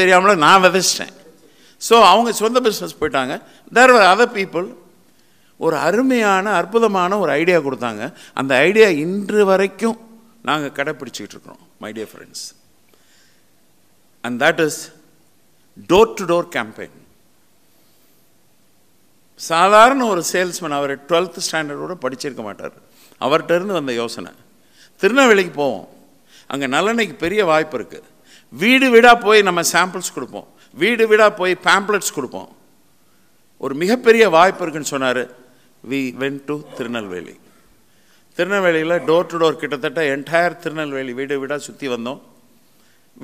தெரியாமல நான் விதைச்சிட்டேன். ஸோ அவங்க சொந்த பிஸ்னஸ் போயிட்டாங்க. தேர் ஆர் அதர் பீப்புள் ஒரு அருமையான அற்புதமான ஒரு ஐடியா கொடுத்தாங்க. அந்த ஐடியா இன்று வரைக்கும் நாங்கள் கடைப்பிடிச்சிக்கிட்டு இருக்கிறோம் my dear friends and that is door to door campaign சாதாரண ஒரு சேல்ஸ்மேன் அவர் டுவெல்த் ஸ்டாண்டர்டோடு படிச்சிருக்க மாட்டார். அவர்கிட்ட இருந்து வந்த யோசனை. திருநெல்வேலிக்கு போவோம். அங்கே நல்லெண்ணைக்கு பெரிய வாய்ப்பு இருக்குது வீடு வீடாக போய் நம்ம சாம்பிள்ஸ் கொடுப்போம். வீடு வீடாக போய் பேம்ப்ளெட்ஸ் கொடுப்போம். ஒரு மிகப்பெரிய வாய்ப்பு இருக்குன்னு சொன்னார். வி வென் டு திருநெல்வேலி திருநெல்வேலியில் டோர் டு டோர் கிட்டத்தட்ட என்டையர் திருநெல்வேலி வீடு வீடாக சுற்றி வந்தோம்.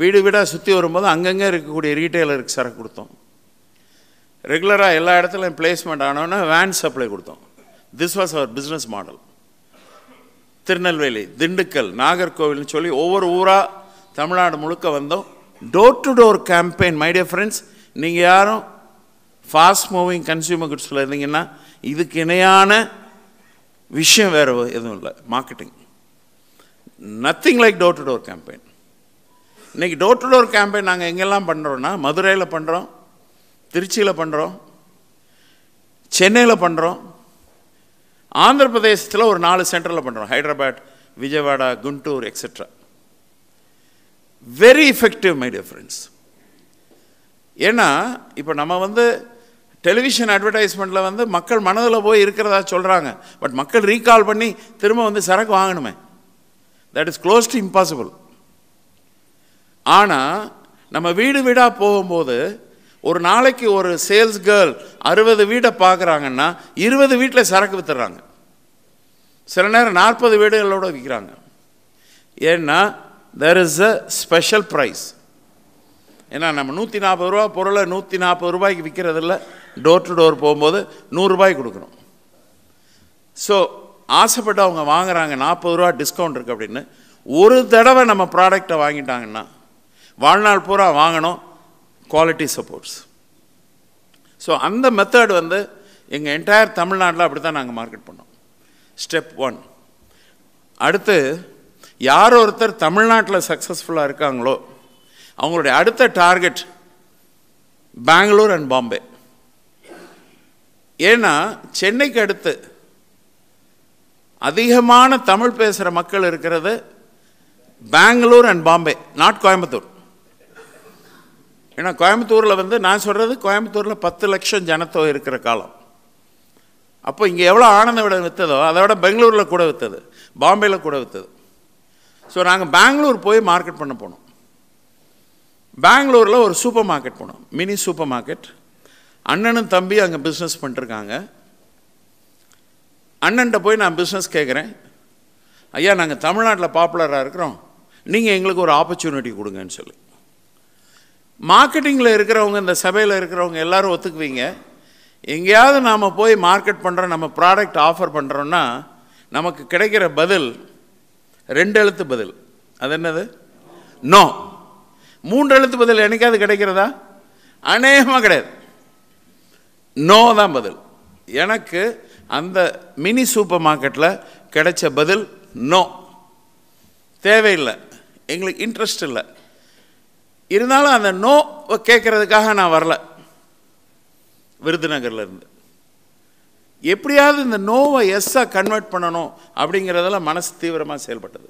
வீடு வீடாக சுற்றி வரும்போது அங்கங்கே இருக்கக்கூடிய ரீட்டைலருக்கு சரக்கு கொடுத்தோம். ரெகுலராக எல்லா இடத்துலையும் பிளேஸ்மெண்ட் ஆனோன்னா வேன் சப்ளை கொடுத்தோம். This was our business model Tirunelveli Dindigul நாகர்கோவில்னு சொல்லி ஒவ்வொரு ஊராக தமிழ்நாடு முழுக்க வந்தோம். Door to door campaign my dear friends நீங்கள் யாரும் ஃபாஸ்ட் மூவிங் கன்சியூமர் குட்ஸில் இருந்தீங்கன்னா இதுக்கு இணையான விஷயம் வேறு எதுவும் இல்லை. Marketing nothing like door to door campaign இன்றைக்கி டோர் டு டோர் கேம்பெயின் நாங்கள் எங்கெல்லாம் பண்ணுறோன்னா மதுரையில் பண்ணுறோம் திருச்சியில் பண்ணுறோம் சென்னையில் பண்ணுறோம் ஆந்திர பிரதேசத்தில் ஒரு நாலு சென்டரில் பண்ணுறோம் Hyderabad Vijayawada Guntur etcetera very effective my dear friends ஏன்னா இப்போ நம்ம வந்து டெலிவிஷன் அட்வர்டைஸ்மெண்ட்டில் வந்து மக்கள் மனதில் போய் இருக்கிறதா சொல்கிறாங்க பட் மக்கள் ரீகால் பண்ணி திரும்ப வந்து சரக்கு வாங்கணுமே. That is close to impossible ஆனால் நம்ம வீடு வீடாக போகும்போது ஒரு நாளைக்கு ஒரு சேல்ஸ் கேர்ள் அறுபது வீடை பார்க்குறாங்கன்னா இருபது வீட்டில் சரக்கு வித்துடுறாங்க சில நேரம் நாற்பது வீடுகளோடு விற்கிறாங்க ஏன்னா there is a special price ஏன்னா நம்ம நூற்றி நாற்பது ரூபா பொருளை நூற்றி நாற்பது ரூபாய்க்கு விற்கிறதில்ல டோர் டு டோர் போகும்போது நூறுரூபாய்க்கு கொடுக்குறோம் ஸோ ஆசைப்பட்டு அவங்க வாங்குறாங்க நாற்பது ரூபா டிஸ்கவுண்ட் இருக்குது அப்படின்னு. ஒரு தடவை நம்ம ப்ராடக்டை வாங்கிட்டாங்கன்னா வாழ்நாள் பூரா வாங்கணும் குவாலிட்டி சப்போர்ட்ஸ் ஸோ அந்த மெத்தட் வந்து எங்கள் என்டையர் தமிழ்நாட்டில் அப்படி தான் நாங்கள் மார்க்கெட் பண்ணோம். ஸ்டெப் ஒன் அடுத்து யார் ஒருத்தர் தமிழ்நாட்டில் சக்ஸஸ்ஃபுல்லாக இருக்காங்களோ அவங்களுடைய அடுத்த டார்கெட் பெங்களூர் அண்ட் பாம்பே. ஏன்னா சென்னைக்கு அடுத்து அதிகமான தமிழ் பேசுகிற மக்கள் இருக்கிறது பெங்களூர் அண்ட் பாம்பே நாட் கோயம்புத்தூர். ஏன்னா கோயம்புத்தூரில் வந்து நான் சொல்கிறது கோயம்புத்தூரில் பத்து லட்சம் ஜனத்தொகை இருக்கிற காலம். அப்போ இங்கே எவ்வளோ ஆனந்த விட விற்றதோ அதை விட பெங்களூரில் கூட விற்றது பாம்பேயில் கூட விற்றது ஸோ நாங்கள் பெங்களூர் போய் மார்க்கெட் பண்ண போனோம். பெங்களூரில் ஒரு சூப்பர் மார்க்கெட் போனோம். மினி சூப்பர் மார்க்கெட் அண்ணனும் தம்பி அங்கே பிஸ்னஸ் பண்ணிருக்காங்க. அண்ணன்ட்ட போய் நான் பிஸ்னஸ் கேட்குறேன் ஐயா நாங்கள் தமிழ்நாட்டில் பாப்புலராக இருக்கிறோம். நீங்கள் எங்களுக்கு ஒரு ஆப்பர்ச்சுனிட்டி கொடுங்கன்னு சொல்லி. மார்க்கெட்டிங்கில் இருக்கிறவங்க இந்த சபையில் இருக்கிறவங்க எல்லாரும் ஒத்துக்குவீங்க. எங்கேயாவது நாம் போய் மார்க்கெட் பண்ணுறோம் நம்ம ப்ராடக்ட் ஆஃபர் பண்ணுறோன்னா நமக்கு கிடைக்கிற பதில் ரெண்டு எழுத்து பதில். அது என்னது நோ. மூன்று எழுத்து பதில் என்னைக்காவது கிடைக்கிறதா? அநேகமாக கிடையாது. நோ தான் பதில். எனக்கு அந்த மினி சூப்பர் மார்க்கெட்டில் கிடைச்ச பதில் நோ. தேவையில்லை. எங்களுக்கு இன்ட்ரெஸ்ட் இல்லை. இருந்தாலும் அந்த நோ கேட்கறதுக்காக நான் வரல. விருதுநகர்லேருந்து எப்படியாவது இந்த நோவை எஸ்ஸாக கன்வெர்ட் பண்ணணும் அப்படிங்கிறதெல்லாம் மனசு தீவிரமாக செயல்பட்டது.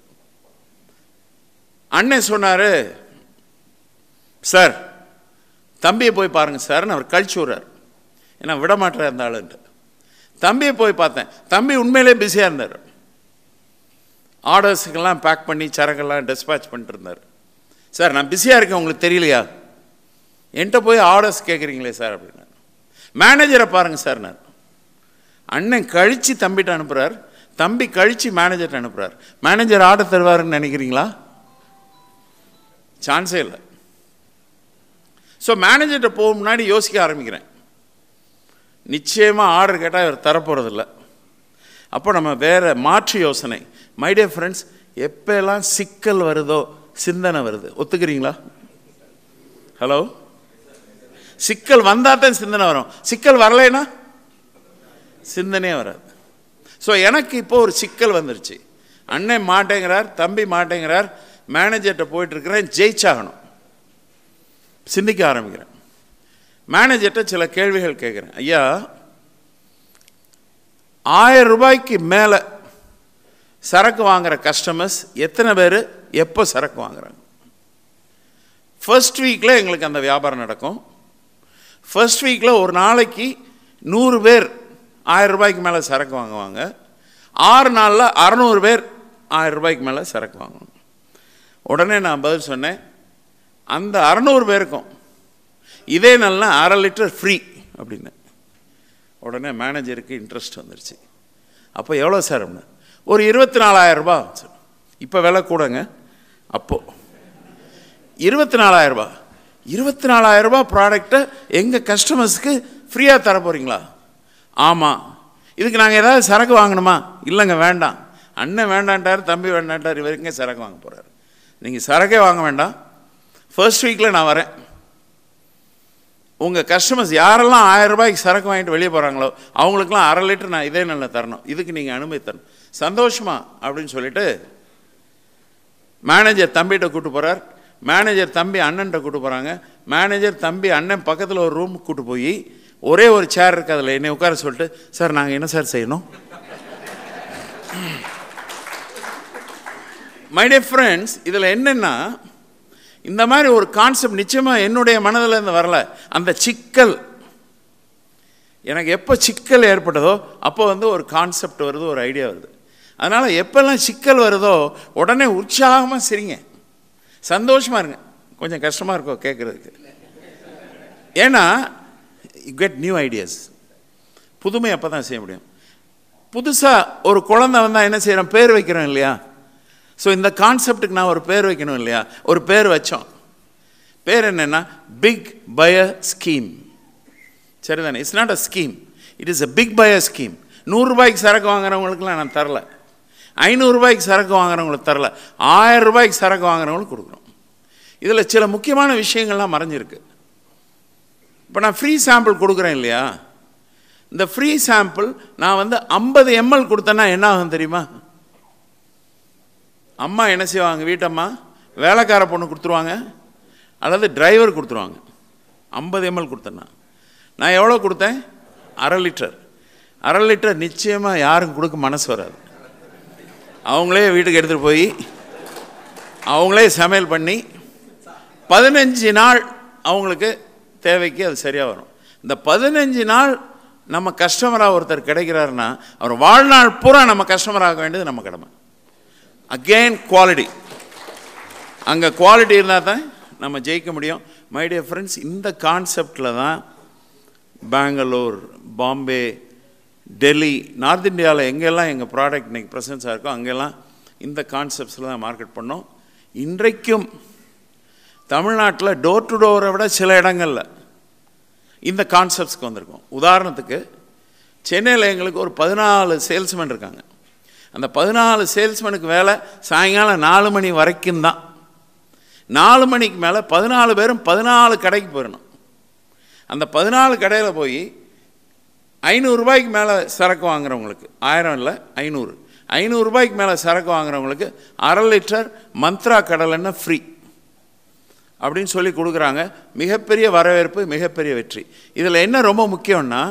அண்ணன் சொன்னார் சார் தம்பியை போய் பாருங்கள் சார்னு அவர் கழிச்சு விட்றார். ஏன்னா விட மாட்டேற ஆளுன்ட்டு தம்பியை போய் பார்த்தேன். தம்பி உண்மையிலே பிஸியாக இருந்தார். ஆர்டர்ஸுக்கெல்லாம் பேக் பண்ணி சரக்கெல்லாம் டிஸ்பேச் பண்ணிட்டு இருந்தார். சார் நான் பிஸியாக இருக்கேன் உங்களுக்கு தெரியலையா? என்கிட்ட போய் ஆர்டர்ஸ் கேட்குறீங்களே சார் அப்படின்னாரு. மேனேஜரை பாருங்கள் சார் நான் அண்ணன் கழித்து தம்பிகிட்ட அனுப்புகிறார் தம்பி கழித்து மேனேஜர்கிட்ட அனுப்புகிறார் மேனேஜர் ஆர்டர் தருவாருன்னு நினைக்கிறீங்களா? சான்ஸே இல்லை. ஸோ மேனேஜர்கிட்ட போக முன்னாடி யோசிக்க ஆரம்பிக்கிறேன். நிச்சயமாக ஆர்டர் கேட்டால் இவர் தரப்போகிறதில்ல அப்போ நம்ம வேறு மாற்று யோசனை. மை டியர் ஃப்ரெண்ட்ஸ் எப்போல்லாம் சிக்கல் வருதோ சிந்தனை வருது. ஒத்துக்கிறீங்களா? ஹலோ சிக்கல் வந்தால் தான் சிந்தனை வரும். சிக்கல் வரலைன்னா? சிந்தனையே வராது. ஸோ எனக்கு இப்போ ஒரு சிக்கல் வந்துருச்சு. அண்ணன் மாட்டேங்கிறார் தம்பி மாட்டேங்கிறார் மேனேஜர்கிட்ட போயிட்டு இருக்கிறேன் ஜெயிச்சாகணும். சிந்திக்க ஆரம்பிக்கிறேன். மேனேஜர்கிட்ட சில கேள்விகள் கேட்குறேன். ஐயா ஆயிரம் ரூபாய்க்கு மேலே சரக்கு வாங்குகிற கஸ்டமர்ஸ் எத்தனை பேர் எப்போ சரக்கு வாங்குறாங்க? ஃபர்ஸ்ட் வீக்கில் எங்களுக்கு அந்த வியாபாரம் நடக்கும். ஃபர்ஸ்ட் வீக்கில் ஒரு நாளைக்கு நூறு பேர் ஆயிரம் ரூபாய்க்கு மேலே சரக்கு வாங்குவாங்க. ஆறு நாளில் அறநூறு பேர் ஆயிரம் ரூபாய்க்கு மேலே சரக்கு வாங்கணும். உடனே நான் பதில் சொன்னேன் அந்த அறநூறு பேருக்கும் இதே நல்லா அரை லிட்டர் ஃப்ரீ அப்படின்னு. உடனே மேனேஜருக்கு இன்ட்ரெஸ்ட் வந்துருச்சு. அப்போ எவ்வளோ சார் அப்படின்னு? ஒரு இருபத்தி நாலாயிரம் ரூபாய் இப்போ விலை கூடங்க. அப்போது இருபத்தி நாலாயிரம் இருபத்தி நாலாயிரம் ரூபாய் ப்ராடக்டை எங்கள் கஸ்டமர்ஸுக்கு ஃப்ரீயாக தர போகிறீங்களா ஆமாம் இதுக்கு நாங்கள் ஏதாவது சரக்கு வாங்கணுமா? இல்லைங்க வேண்டாம். அண்ணன் வேண்டான்ட்டார் தம்பி வேண்டான்ட்டார் இவருக்குங்க சரக்கு வாங்க போகிறார் நீங்கள் சரக்கே வாங்க வேண்டாம். ஃபர்ஸ்ட் வீக்கில் நான் வரேன். உங்கள் கஸ்டமர்ஸ் யாரெல்லாம் ஆயிரம் ரூபாய்க்கு சரக்கு வாங்கிட்டு வெளியே போகிறாங்களோ அவங்களுக்குலாம் அரை லிட்டர் நான் இதே நல்ல தரணும். இதுக்கு நீங்கள் அனுமதி தரணும். சந்தோஷமா அப்படின்னு சொல்லிட்டு மேனேஜர் தம்பிகிட்ட கூப்பிட்டு போகிறார் மேனேஜர் தம்பி அண்ணன்கிட்ட கூப்பிட்டு போகிறாங்க மேனேஜர் தம்பி அண்ணன் பக்கத்தில் ஒரு ரூம் கூட்டு போய் ஒரே ஒரு சேர் இருக்கு அதில். என்னை உட்கார சொல்லிட்டு சார் நாங்கள் என்ன சார் செய்யணும்? மை டே ஃப்ரெண்ட்ஸ் இதில் என்னென்னா இந்த மாதிரி ஒரு கான்செப்ட் நிச்சயமாக என்னுடைய மனதில் இருந்து வரல. அந்த சிக்கல். எனக்கு எப்போ சிக்கல் ஏற்பட்டதோ அப்போ வந்து ஒரு கான்செப்ட் வருது ஒரு ஐடியா வருது. அதனால் எப்போல்லாம் சிக்கல் வருதோ உடனே உற்சாகமாக சிரிங்க. சந்தோஷமாக இருங்க. கொஞ்சம் கஷ்டமாக இருக்கும் கேட்குறதுக்கு ஏன்னா கெட் நியூ ஐடியாஸ் புதுமை அப்போ தான் செய்ய முடியும். புதுசாக ஒரு குழந்தை வந்தால் என்ன செய்கிறோம் பேர் வைக்கிறோம் இல்லையா? ஸோ இந்த கான்செப்டுக்கு நான் ஒரு பேர் வைக்கணும் இல்லையா? ஒரு பேர் வச்சோம். பேர் என்னென்னா பிக் பய ஸ்கீம் சரிதானே? It's not a scheme it is a big buy scheme நூறுரூபாய்க்கு சரக்கு வாங்குறவங்களுக்குலாம் நான் தரல. ஐநூறுரூபாய்க்கு சரக்கு வாங்குறவங்களுக்கு தரல. ஆயிரம் ரூபாய்க்கு சரக்கு வாங்குறவங்களுக்கு கொடுக்குறோம். இதில் சில முக்கியமான விஷயங்கள்லாம் மறைஞ்சிருக்கு. இப்போ நான் ஃப்ரீ சாம்பிள் கொடுக்குறேன் இல்லையா? இந்த ஃப்ரீ சாம்பிள் நான் வந்து ஐம்பது எம்எல் கொடுத்தேன்னா என்ன ஆகும் தெரியுமா? அம்மா என்ன செய்வாங்க? வீட்டம்மா வேலைக்கார பொண்ணு கொடுத்துருவாங்க அல்லது டிரைவர் கொடுத்துருவாங்க. ஐம்பது எம்எல் கொடுத்தேன்னா நான். எவ்வளோ கொடுத்தேன்? அரை லிட்டர். அரை லிட்டர் நிச்சயமாக யாரும் கொடுக்க மனசு வராது. அவங்களே வீட்டுக்கு எடுத்துகிட்டு போய் அவங்களே சமையல் பண்ணி பதினஞ்சு நாள் அவங்களுக்கு தேவைக்கு அது சரியாக வரும். இந்த பதினஞ்சு நாள் நம்ம கஸ்டமராக ஒருத்தர் கிடைக்கிறாருன்னா அவர் வாழ்நாள் பூரா நம்ம கஸ்டமராக வேண்டியது நம்ம கடமை. அகெயின் குவாலிட்டி அங்கே குவாலிட்டி இருந்தால் தான் நம்ம ஜெயிக்க முடியும். மை டியர் ஃப்ரெண்ட்ஸ் இந்த கான்செப்டில் தான் பெங்களூர் பாம்பே டெல்லி நார்த் இந்தியாவில் எங்கெல்லாம் எங்கள் ப்ராடக்ட் இன்றைக்கி ப்ரெசன்ஸாக இருக்கோ அங்கெல்லாம் இந்த கான்செப்ட்ஸில் தான் மார்க்கெட் பண்ணோம். இன்றைக்கும் தமிழ்நாட்டில் டோர் டு டோரை விட சில இடங்களில் இந்த கான்செப்ட்ஸ்க்கு வந்திருக்கோம். உதாரணத்துக்கு சென்னையில் எங்களுக்கு ஒரு பதினாலு சேல்ஸ்மேன் இருக்காங்க. அந்த பதினாலு சேல்ஸ்மேனுக்கு வேலை சாயங்காலம் நாலு மணி வரைக்கும் தான். நாலு மணிக்கு மேலே பதினாலு பேரும் பதினாலு கடைக்கு போயிடணும் அந்த பதினாலு கடையில் போய் ஐநூறுரூபாய்க்கு மேலே சரக்கு வாங்குறவங்களுக்கு ஆயிரம் இல்லை ஐநூறு. ஐநூறுரூபாய்க்கு மேலே சரக்கு வாங்குறவங்களுக்கு அரை லிட்டர் மந்த்ரா கடலைன்னா ஃப்ரீ அப்படின்னு சொல்லி கொடுக்குறாங்க. மிகப்பெரிய வரவேற்பு மிகப்பெரிய வெற்றி. இதில் என்ன ரொம்ப முக்கியம்னா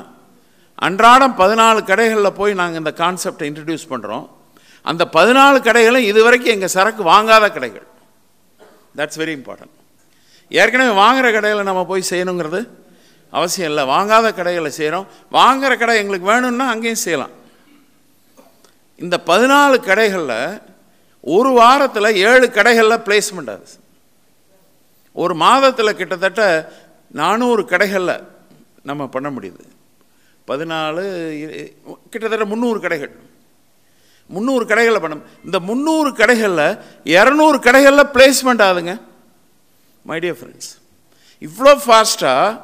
அன்றாடம் பதினாலு கடைகளில் போய் நாங்கள் இந்த கான்செப்டை இன்ட்ரடியூஸ் பண்ணுறோம் அந்த பதினாலு கடைகளும் இது வரைக்கும் எங்கள் சரக்கு வாங்காத கடைகள். தட்ஸ் வெரி இம்பார்ட்டன்ட் ஏற்கனவே வாங்குகிற கடையில் நம்ம போய் செய்யணுங்கிறது அவசியம் இல்லை. வாங்காத கடைகளை செய்கிறோம் வாங்குகிற கடை எங்களுக்கு வேணும்னா அங்கேயும் செய்யலாம். இந்த பதினாலு கடைகளில் ஒரு வாரத்தில் ஏழு கடைகளில் பிளேஸ்மெண்ட் ஆகுது ஒரு மாதத்தில் கிட்டத்தட்ட நானூறு கடைகளில் நம்ம பண்ண முடியுது. பதினாலு கிட்டத்தட்ட முந்நூறு கடைகள். முந்நூறு கடைகளில் பண்ண இந்த முந்நூறு கடைகளில் இரநூறு கடைகளில் பிளேஸ்மெண்ட் ஆகுதுங்க. மை டியர் ஃப்ரெண்ட்ஸ் இவ்வளோ ஃபாஸ்ட்டாக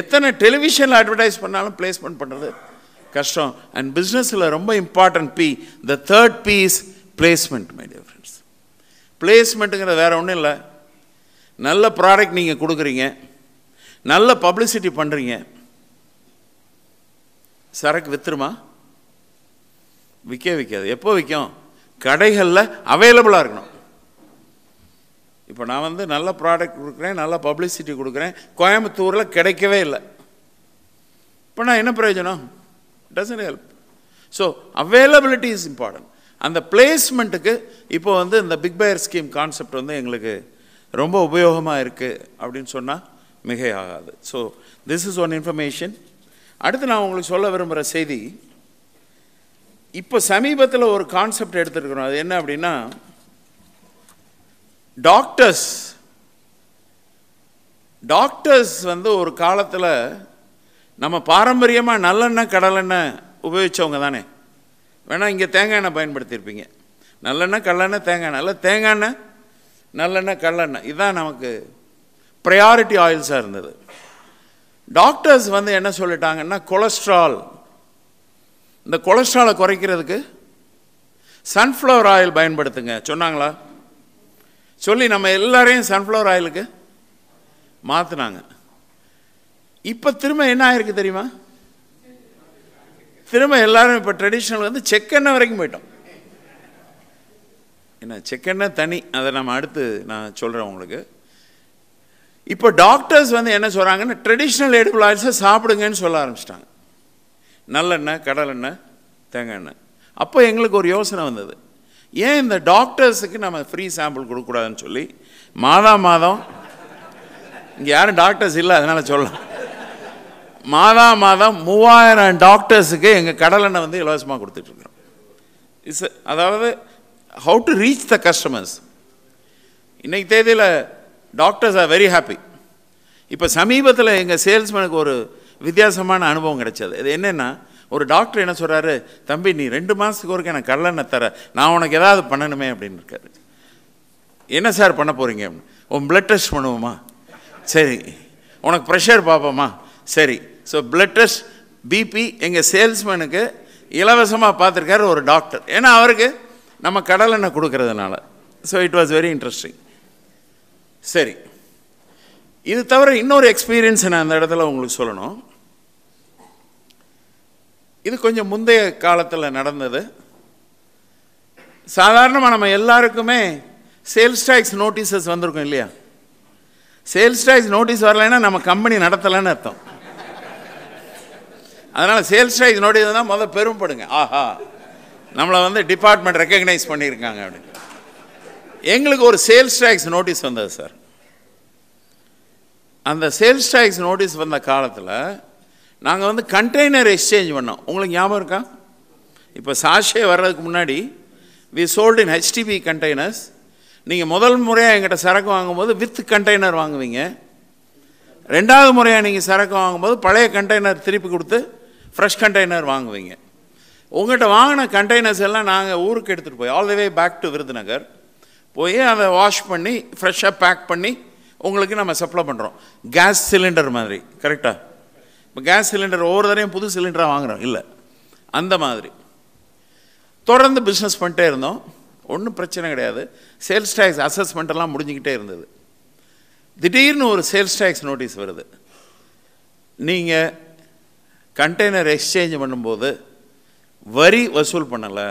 எத்தனை டெலிவிஷனில் அட்வர்டைஸ் பண்ணாலும் பிளேஸ்மெண்ட் பண்ணுறது கஷ்டம். அண்ட் பிஸ்னஸில் ரொம்ப important P the third P's placement my dear friends பிளேஸ்மெண்ட்டுங்கிறது வேறு ஒன்றும் இல்லை. நல்ல ப்ராடக்ட் நீங்கள் கொடுக்குறீங்க. நல்ல பப்ளிசிட்டி பண்ணுறீங்க சரக்கு விற்றுருமா விற்க விற்காது எப்போ விற்கும் கடைகளில் அவைலபிளாக இருக்கணும். இப்போ நான் வந்து நல்ல ப்ராடக்ட் கொடுக்குறேன் நல்ல பப்ளிசிட்டி கொடுக்குறேன். கோயம்புத்தூரில் கிடைக்கவே இல்லை. இப்போ நான் என்ன பிரயோஜனம்? Doesn't help so availability is important அந்த பிளேஸ்மெண்ட்டுக்கு இப்போ வந்து இந்த பிக் பயர் ஸ்கீம் கான்செப்ட் வந்து எங்களுக்கு ரொம்ப உபயோகமாக இருக்குது அப்படின்னு சொன்னால் மிகையாகாது. So this is one information அடுத்து நான் உங்களுக்கு சொல்ல விரும்புகிற செய்தி இப்போ சமீபத்தில் ஒரு கான்செப்ட் எடுத்துருக்குறோம். அது என்ன அப்படின்னா டாக்டர்ஸ் டாக்டர்ஸ் வந்து ஒரு காலத்தில் நம்ம பாரம்பரியமாக நல்லெண்ணெய் கடலெண்ணெய் உபயோகித்தவங்க தானே. வேணால் இங்கே தேங்காய் எண்ணெய் பயன்படுத்தியிருப்பீங்க. நல்லெண்ணெய் கடலெண்ணெய் தேங்காய் எண்ணெய். இல்லை தேங்காய் எண்ணெய் நல்லெண்ணெய் கல்லெண்ணெய் இதுதான் நமக்கு ப்ரையாரிட்டி ஆயில்ஸாக இருந்தது. டாக்டர்ஸ் வந்து என்ன சொல்லிட்டாங்கன்னா கொலஸ்ட்ரால் இந்த கொலஸ்ட்ராலை குறைக்கிறதுக்கு சன்ஃப்ளவர் ஆயில் பயன்படுத்துங்க. சொன்னாங்களா? சொல்லி நம்ம எல்லாரையும் சன்ஃப்ளவர் ஆயிலுக்கு மாற்றினாங்க இப்போ திரும்ப என்ன ஆயிருக்கு தெரியுமா? திரும்ப எல்லாரும் இப்போ ட்ரெடிஷ்னல் வந்து செக்கெண்ணெய் வரைக்கும் போயிட்டோம். என்ன செக்கெண்ணெய் தனி. அதை நம்ம அடுத்து நான் சொல்கிறேன் உங்களுக்கு. இப்போ டாக்டர்ஸ் வந்து என்ன சொல்கிறாங்கன்னா ட்ரெடிஷ்னல் எடுபிள் ஆயில்ஸை சாப்பிடுங்கன்னு சொல்ல ஆரம்பிச்சிட்டாங்க. நல்லெண்ணெய் கடலெண்ணெய் தேங்காய் எண்ணெய். அப்போ எங்களுக்கு ஒரு யோசனை வந்தது. ஏன் இந்த டாக்டர்ஸுக்கு நம்ம ஃப்ரீ சாம்பிள் கொடுக்கக்கூடாதுன்னு சொல்லி மாதா மாதம் இங்கே யாரும் டாக்டர்ஸ் இல்லை அதனால் சொல்லலாம். மாதா மாதம் மூவாயிரம் டாக்டர்ஸுக்கு எங்கள் கடலெண்ணெய் வந்து இலவசமாக கொடுத்துட்ருக்குறோம் இஸ் அதாவது how to reach the customers இன்றைக்கு தேதியில் டாக்டர்ஸ் ஆர் வெரி ஹாப்பி இப்போ சமீபத்தில் எங்கள் சேல்ஸ்மேனுக்கு ஒரு வித்தியாசமான அனுபவம் கிடைச்சது. இது என்னென்னா ஒரு டாக்டர் என்ன சொல்கிறாரு தம்பி நீ ரெண்டு மாதத்துக்கு ஒருக்க எனக்கு கல்லெண்ணை தர. நான் உனக்கு ஏதாவது பண்ணணுமே அப்படின்னு இருக்காரு. என்ன சார் பண்ண போகிறீங்க உன் பிளட் டெஸ்ட் பண்ணுவோமா? சரி. உனக்கு ப்ரெஷர் பார்ப்போமா? சரி. ஸோ பிளட் டெஸ்ட் பிபி எங்கள் சேல்ஸ்மேனுக்கு இலவசமாக பார்த்துருக்காரு ஒரு டாக்டர் ஏன்னா அவருக்கு நம்ம கடலெண்ணெய் கொடுக்கறதுனால. So it was very interesting சரி. இது தவிர இன்னொரு எக்ஸ்பீரியன்ஸ் நான் அந்த இடத்துல உங்களுக்கு சொல்லணும். இது கொஞ்சம் முந்தைய காலத்தில் நடந்தது. சாதாரணமாக நம்ம எல்லாருக்குமே சேல்ஸ் டேக்ஸ் நோட்டீஸஸ் வந்திருக்கும் இல்லையா? சேல்ஸ் டேக்ஸ் நோட்டீஸ் வரலைன்னா நம்ம கம்பெனி நடத்தலைன்னு அர்த்தம். அதனால் சேல்ஸ் டேக்ஸ் நோட்டீஸ் தான் முதல் பெரும்படுங்க. ஆஹா. நம்மளை வந்து டிபார்ட்மெண்ட் ரெக்கக்னைஸ் பண்ணியிருக்காங்க அப்படின்னு. எங்களுக்கு ஒரு சேல்ஸ் டேக்ஸ் நோட்டீஸ் வந்தது சார் அந்த சேல்ஸ் டேக்ஸ் நோட்டீஸ் வந்த காலத்தில் நாங்கள் வந்து கண்டெய்னர் எக்ஸ்சேஞ்ச் பண்ணோம். உங்களுக்கு ஞாபகம் இருக்கா? இப்போ சாஷே வர்றதுக்கு முன்னாடி we sold in HDP containers நீங்கள் முதல் முறையாக எங்கிட்ட சரக்கு வாங்கும்போது வித் கண்டெய்னர் வாங்குவீங்க. ரெண்டாவது முறையாக நீங்கள் சரக்கு வாங்கும்போது பழைய கண்டெய்னர் திருப்பி கொடுத்து ஃப்ரெஷ் கண்டெய்னர் வாங்குவீங்க. உங்கள்கிட்ட வாங்கின கண்டெய்னர்ஸ் எல்லாம் நாங்கள் ஊருக்கு எடுத்துகிட்டு போய் all the way back to Virudhunagar போய் அதை வாஷ் பண்ணி ஃப்ரெஷ்ஷாக பேக் பண்ணி உங்களுக்கு நம்ம சப்ளை பண்ணுறோம் கேஸ் சிலிண்டர் மாதிரி கரெக்டாக இப்போ கேஸ் சிலிண்டர் ஒவ்வொரு தடையும் புது சிலிண்டராக வாங்குகிறோம் இல்லை. அந்த மாதிரி. தொடர்ந்து பிஸ்னஸ் பண்ணிட்டே இருந்தோம். ஒன்றும் பிரச்சனை கிடையாது. சேல்ஸ் டேக்ஸ் அசஸ்மெண்ட்டெல்லாம் முடிஞ்சுக்கிட்டே இருந்தது. திடீர்னு ஒரு சேல்ஸ் டேக்ஸ் நோட்டீஸ் வருது. நீங்கள் கண்டெய்னர் எக்ஸ்சேஞ்ச் பண்ணும்போது வரி வசூல் பண்ணலை.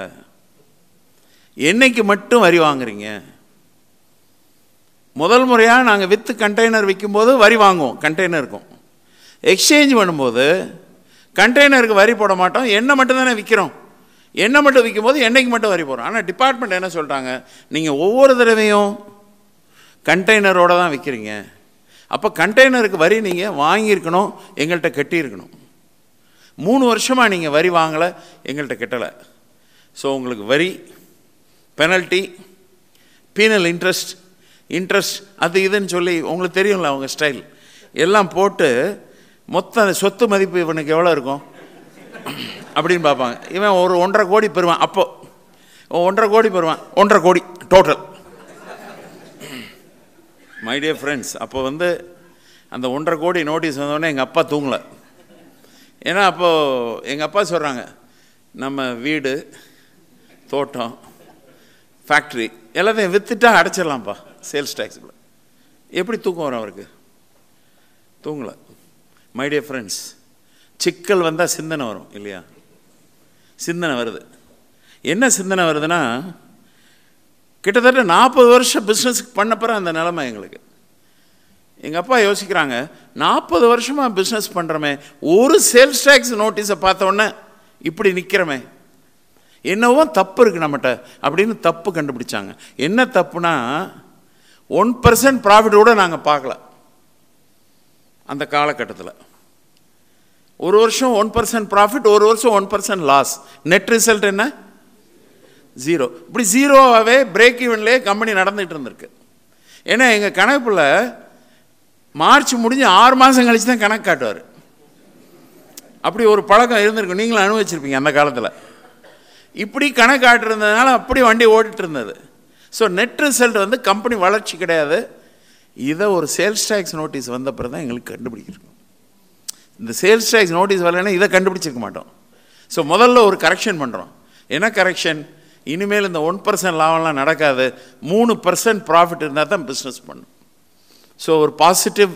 என்னைக்கு மட்டும் வரி வாங்குறீங்க? முதல் முறையாக நாங்கள் வித்து கண்டெய்னர் விற்கும்போது வரி வாங்குவோம். கண்டெய்னருக்கும் எக்ஸ்சேஞ்ச் பண்ணும்போது கண்டெய்னருக்கு வரி போட மாட்டோம். எண்ணெய் மட்டும் தானே விற்கிறோம் எண்ணெய் மட்டும் விற்கும்போது எண்ணெய்க்கு மட்டும் வரி போடுறோம். ஆனால் டிபார்ட்மெண்ட் என்ன சொல்கிறாங்க நீங்கள் ஒவ்வொரு தடவையும் கண்டெய்னரோடு தான் விற்கிறீங்க அப்போ கண்டெய்னருக்கு வரி நீங்கள் வாங்கியிருக்கணும் எங்கள்கிட்ட கட்டியிருக்கணும். மூணு வருஷமாக நீங்கள் வரி வாங்கலை எங்கள்கிட்ட கிட்டலை. ஸோ உங்களுக்கு வரி பெனல்ட்டி பீனல் இன்ட்ரெஸ்ட் இன்ட்ரெஸ்ட் அது இதுன்னு சொல்லி உங்களுக்கு தெரியும்ல அவங்க ஸ்டைல் எல்லாம் போட்டு மொத்த சொத்து மதிப்பு இவனுக்கு எவ்வளோ இருக்கும்? அப்படின்னு பார்ப்பாங்க. இவன் ஒரு ஒன்றரை கோடி பெறுவான் அப்போ. ஒன்றரை கோடி பெறுவான் ஒன்றரை கோடி டோட்டல் மை டியர் ஃப்ரெண்ட்ஸ் அப்போ வந்து அந்த ஒன்றரை கோடி நோட்டீஸ் வந்தோடனே எங்கள் அப்பா தூங்கலை. ஏன்னா அப்போது எங்கள் அப்பா சொல்கிறாங்க நம்ம வீடு தோட்டம் ஃபேக்ட்ரி எல்லாத்தையும் விற்றுட்டா அடைச்சிடலாம்ப்பா சேல்ஸ் டேக்ஸில் எப்படி தூக்கம் வரும் அவருக்கு? தூங்கலை. மை டியர் ஃப்ரெண்ட்ஸ் சிக்கல் வந்தால் சிந்தனை வரும் இல்லையா? சிந்தனை வருது. என்ன சிந்தனை வருதுன்னா கிட்டத்தட்ட நாற்பது வருஷம் பிஸ்னஸ் பண்ணப்பறம் அந்த நிலமை எங்களுக்கு. எங்கள் அப்பா யோசிக்கிறாங்க நாற்பது வருஷமாக பிஸ்னஸ் பண்ணுறோமே ஒரு சேல்ஸ் டேக்ஸ் நோட்டீஸை பார்த்த உடனே இப்படி நிற்கிறோமே என்னவோ தப்பு இருக்குது நம்மகிட்ட அப்படின்னு தப்பு கண்டுபிடிச்சாங்க. என்ன தப்புனா ஒன் பர்சன்ட் ப்ராஃபிட்டோடு நாங்கள் பார்க்கல. அந்த காலகட்டத்தில். ஒரு வருஷம் ஒன் பர்சன்ட் ப்ராஃபிட் ஒரு வருஷம் one percent loss net result என்ன? ஜீரோ இப்படி ஜீரோவாகவே பிரேக் ஈவன்லேயே கம்பெனி நடந்துகிட்டு இருந்திருக்கு. ஏன்னா எங்கள் கணக்கில் மார்ச் முடிஞ்சு ஆறு மாதம் கழிச்சு தான் கணக்கு காட்டுவார். அப்படி ஒரு பழக்கம் இருந்திருக்கும் நீங்களும் அனுபவிச்சிருப்பீங்க அந்த காலத்தில். இப்படி கணக்கு காட்டுறதுனால அப்படி வண்டி ஓடிட்டு இருந்தது. ஸோ நெட் ரிசல்ட் வந்து கம்பெனி வளர்ச்சி கிடையாது. இதை ஒரு சேல்ஸ் டேக்ஸ் நோட்டீஸ் வந்த பிறகு தான் எங்களுக்கு கண்டுபிடிச்சிருக்கோம் இந்த சேல்ஸ் டேக்ஸ் நோட்டீஸ் வரலைன்னா இதை கண்டுபிடிச்சிருக்க மாட்டோம். ஸோ முதல்ல ஒரு கரெக்ஷன் பண்ணுறோம் என்ன கரெக்ஷன் இனிமேல் இந்த ஒன் பர்சன்ட் லாபம்லாம் நடக்காது. மூணு பர்சன்ட் ப்ராஃபிட் இருந்தால் தான் பிஸ்னஸ் பண்ணும். ஸோ ஒரு பாசிட்டிவ்